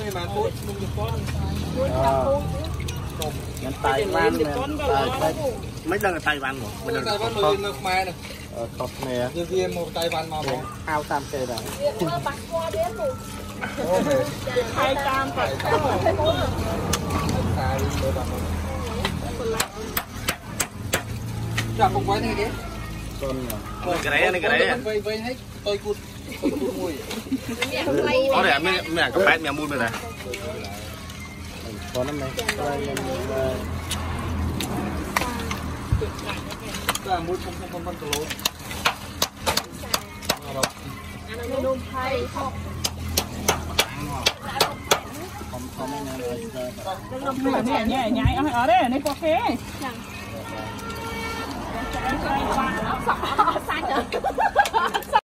នេះមិនមកមុំយកកូនមួយដាក់កូនខ្ញុំតៃវ៉ាន់តៃមិនដឹងតៃវ៉ាន់ហ្មងមិនដឹងតៃវ៉ាន់មកនៅខ្មែរនេះខុសគ្នាយើងវាមកតៃវ៉ាន់មកបងហៅតាមគេដែរវាធ្វើបាក់ស្គាល់វាពូអូខេគេថៃតាមបាក់ស្គាល់តៃទៅបាក់មកចាប់ពុកໄວ້នេះគេ cái đấy, cái đấy. Vây vây hết, tôi cút. Có để mẹ mẹ có bé mẹ mua bên này. Năm này. Ta mua không không không không tổ lối. Ăn nôm hay không? nhảy ở đây này có khế. សាច់